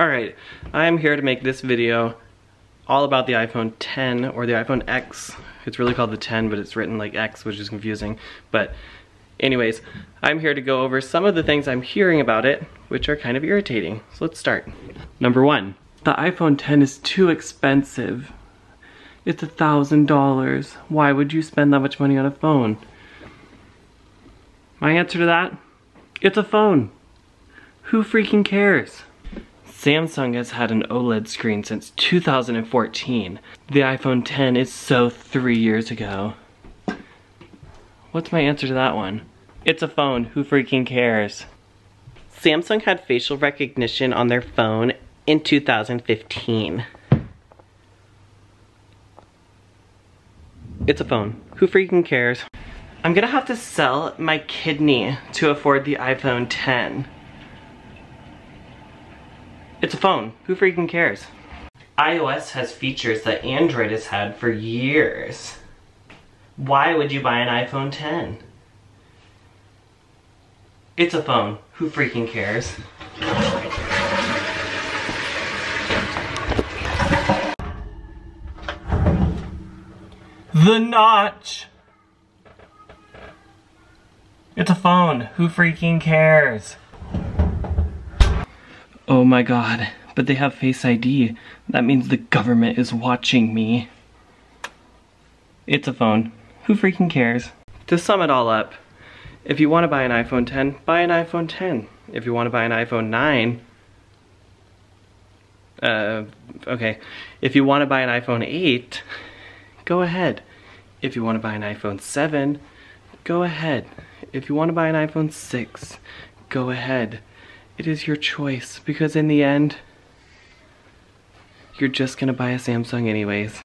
Alright, I'm here to make this video all about the iPhone 10 or the iPhone X. It's really called the 10, but it's written like X, which is confusing. But anyways, I'm here to go over some of the things I'm hearing about it, which are kind of irritating. So let's start. Number one, the iPhone 10 is too expensive. It's a thousand dollars. Why would you spend that much money on a phone? My answer to that? It's a phone. Who freaking cares? Samsung has had an OLED screen since 2014. The iPhone 10 is so three years ago. What's my answer to that one? It's a phone, who freaking cares? Samsung had facial recognition on their phone in 2015. It's a phone, who freaking cares? I'm gonna have to sell my kidney to afford the iPhone 10. It's a phone. Who freaking cares? iOS has features that Android has had for years. Why would you buy an iPhone 10? It's a phone. Who freaking cares? The notch! It's a phone. Who freaking cares? Oh my god, but they have Face ID. That means the government is watching me. It's a phone. Who freaking cares? To sum it all up, if you want to buy an iPhone 10, buy an iPhone 10. If you want to buy an iPhone 9, uh, okay. If you want to buy an iPhone 8, go ahead. If you want to buy an iPhone 7, go ahead. If you want to buy an iPhone 6, go ahead. It is your choice because in the end, you're just gonna buy a Samsung anyways.